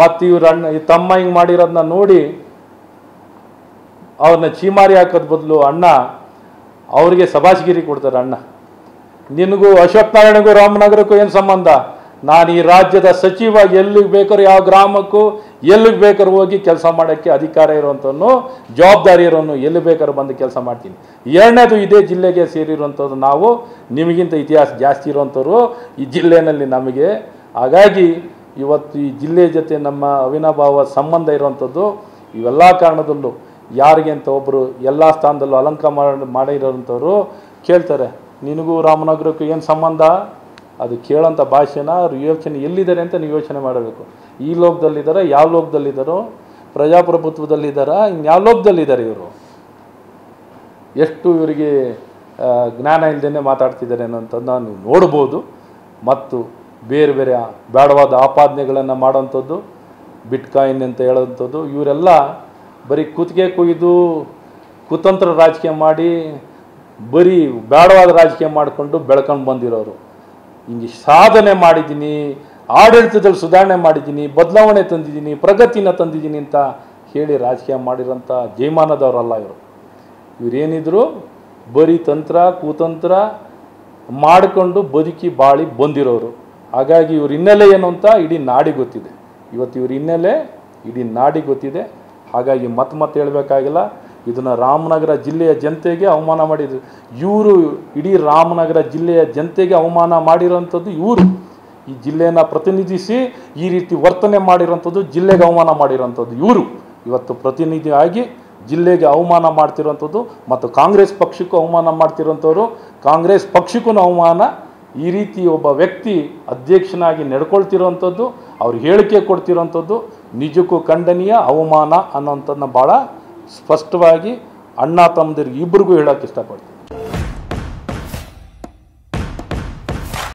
ಮತ್ತು ಇವ್ರ ಅಣ್ಣ, ಈ ತಮ್ಮ ಹಿಂಗೆ ಮಾಡಿರೋದನ್ನ ನೋಡಿ ಅವ್ರನ್ನ ಚೀಮಾರಿ ಹಾಕೋದ್ ಬದಲು ಅಣ್ಣ ಅವ್ರಿಗೆ ಸಭಾಷಗಿರಿ ಕೊಡ್ತಾರೆ ಅಣ್ಣ. ನಿನಗೂ ಅಶ್ವಥ್ ನಾರಾಯಣಗೂ ರಾಮನಗರಕ್ಕೂ ಏನು ಸಂಬಂಧ? ನಾನು ಈ ರಾಜ್ಯದ ಸಚಿವ ಎಲ್ಲಿಗೆ ಬೇಕಾದ್ರೂ ಯಾವ ಗ್ರಾಮಕ್ಕೂ ಎಲ್ಲಿಗೆ ಬೇಕಾದ್ರೂ ಹೋಗಿ ಕೆಲಸ ಮಾಡೋಕ್ಕೆ ಅಧಿಕಾರ ಇರುವಂಥವನು, ಜವಾಬ್ದಾರಿ ಇರೋನು ಎಲ್ಲಿ ಬೇಕಾದ್ರೂ ಬಂದು ಕೆಲಸ ಮಾಡ್ತೀನಿ. ಎರಡನೇದು ಇದೇ ಜಿಲ್ಲೆಗೆ ಸೇರಿರುವಂಥದ್ದು ನಾವು, ನಿಮಗಿಂತ ಇತಿಹಾಸ ಜಾಸ್ತಿ ಇರುವಂಥವ್ರು ಈ ಜಿಲ್ಲೆಯಲ್ಲಿ ನಮಗೆ. ಹಾಗಾಗಿ ಇವತ್ತು ಈ ಜಿಲ್ಲೆ ಜೊತೆ ನಮ್ಮ ಅವಿನಾಭಾವ ಸಂಬಂಧ ಇರುವಂಥದ್ದು ಇವೆಲ್ಲ ಕಾರಣದಲ್ಲೂ ಯಾರಿಗೆ ಅಂತ ಒಬ್ಬರು ಎಲ್ಲ ಸ್ಥಾನದಲ್ಲೂ ಅಲಂಕಾರ ಮಾಡಿ ಮಾಡಿರೋಂಥವ್ರು ಕೇಳ್ತಾರೆ, ನಿನಗೂ ರಾಮನಗರಕ್ಕೂ ಏನು ಸಂಬಂಧ? ಅದು ಕೇಳೋಂಥ ಭಾಷೆನ ಯೋಚನೆ ಎಲ್ಲಿದ್ದಾರೆ ಅಂತ ನೀವು ಯೋಚನೆ ಮಾಡಬೇಕು. ಈ ಲೋಕದಲ್ಲಿದ್ದಾರೆ, ಯಾವ ಲೋಕದಲ್ಲಿದ್ದಾರೋ, ಪ್ರಜಾಪ್ರಭುತ್ವದಲ್ಲಿದ್ದಾರಾ, ಇನ್ಯಾವ ಲೋಕದಲ್ಲಿದ್ದಾರೆ ಇವರು? ಎಷ್ಟು ಇವರಿಗೆ ಜ್ಞಾನ ಇಲ್ಲದೇ ಮಾತಾಡ್ತಿದ್ದಾರೆ ಅನ್ನೋಂಥದ್ದು ನಾನು ನೋಡ್ಬೋದು. ಮತ್ತು ಬೇರೆ ಬೇರೆ ಬೇಡವಾದ ಆಪಾದನೆಗಳನ್ನು ಮಾಡೋಂಥದ್ದು ಬಿಟ್ಕಾಯಿನ್ ಅಂತ ಹೇಳೋಂಥದ್ದು ಇವರೆಲ್ಲ ಬರೀ ಕುತ್ತಿಗೆ ಕುಯ್ದು ಕುತಂತ್ರ ರಾಜಕೀಯ ಮಾಡಿ, ಬರೀ ಬೇಡವಾದ ರಾಜಕೀಯ ಮಾಡಿಕೊಂಡು ಬೆಳ್ಕೊಂಡು ಬಂದಿರೋರು. ಹಿಂಗೆ ಸಾಧನೆ ಮಾಡಿದ್ದೀನಿ, ಆಡಳಿತದಲ್ಲಿ ಸುಧಾರಣೆ ಮಾಡಿದ್ದೀನಿ, ಬದಲಾವಣೆ ತಂದಿದ್ದೀನಿ, ಪ್ರಗತಿನ ತಂದಿದ್ದೀನಿ ಅಂತ ಹೇಳಿ ರಾಜಕೀಯ ಮಾಡಿರೋಂಥ ಜೈಮಾನದವರಲ್ಲ ಇವರು. ಇವರೇನಿದ್ರು ಬರೀ ತಂತ್ರ, ಕುತಂತ್ರ ಮಾಡಿಕೊಂಡು ಬದುಕಿ ಬಾಳಿ ಬಂದಿರೋರು. ಹಾಗಾಗಿ ಇವ್ರ ಹಿನ್ನೆಲೆ ಏನು ಅಂತ ಇಡೀ ನಾಡಿಗೆ ಗೊತ್ತಿದೆ. ಇವತ್ತು ಇವ್ರ ಹಿನ್ನೆಲೆ ಇಡೀ ನಾಡಿಗೆ ಗೊತ್ತಿದೆ. ಹಾಗಾಗಿ ಮತ್ತೆ ಮತ್ತೆ ಹೇಳಬೇಕಾಗಿಲ್ಲ, ಇದನ್ನು ರಾಮನಗರ ಜಿಲ್ಲೆಯ ಜನತೆಗೆ ಅವಮಾನ ಮಾಡಿದ್ರು. ಇವರು ಇಡೀ ರಾಮನಗರ ಜಿಲ್ಲೆಯ ಜನತೆಗೆ ಅವಮಾನ ಮಾಡಿರೋಂಥದ್ದು ಇವರು. ಈ ಜಿಲ್ಲೆಯನ್ನು ಪ್ರತಿನಿಧಿಸಿ ಈ ರೀತಿ ವರ್ತನೆ ಮಾಡಿರೋಂಥದ್ದು ಜಿಲ್ಲೆಗೆ ಅವಮಾನ ಮಾಡಿರೋಂಥದ್ದು ಇವರು. ಇವತ್ತು ಪ್ರತಿನಿಧಿ ಆಗಿ ಜಿಲ್ಲೆಗೆ ಅವಮಾನ ಮಾಡ್ತಿರೋಂಥದ್ದು ಮತ್ತು ಕಾಂಗ್ರೆಸ್ ಪಕ್ಷಕ್ಕೂ ಅವಮಾನ ಮಾಡ್ತಿರೋಂಥವ್ರು. ಕಾಂಗ್ರೆಸ್ ಪಕ್ಷಕ್ಕೂ ಅವಮಾನ ಈ ರೀತಿ ಒಬ್ಬ ವ್ಯಕ್ತಿ ಅಧ್ಯಕ್ಷನಾಗಿ ನಡ್ಕೊಳ್ತಿರೋವಂಥದ್ದು, ಅವ್ರು ಹೇಳಿಕೆ ಕೊಡ್ತಿರೋವಂಥದ್ದು ನಿಜಕ್ಕೂ ಖಂಡನೀಯ ಅವಮಾನ ಅನ್ನೋಂಥದ್ದನ್ನ ಭಾಳ ಸ್ಪಷ್ಟವಾಗಿ ಅಣ್ಣ ತಮ್ಮದಿರಿಗೆ ಇಬ್ಬರಿಗೂ ಹೇಳೋಕ್ಕೆ ಇಷ್ಟಪಡ್ತೀನಿ.